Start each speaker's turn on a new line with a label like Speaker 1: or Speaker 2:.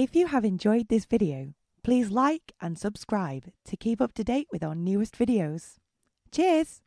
Speaker 1: If you have enjoyed this video, please like and subscribe to keep up to date with our newest videos. Cheers!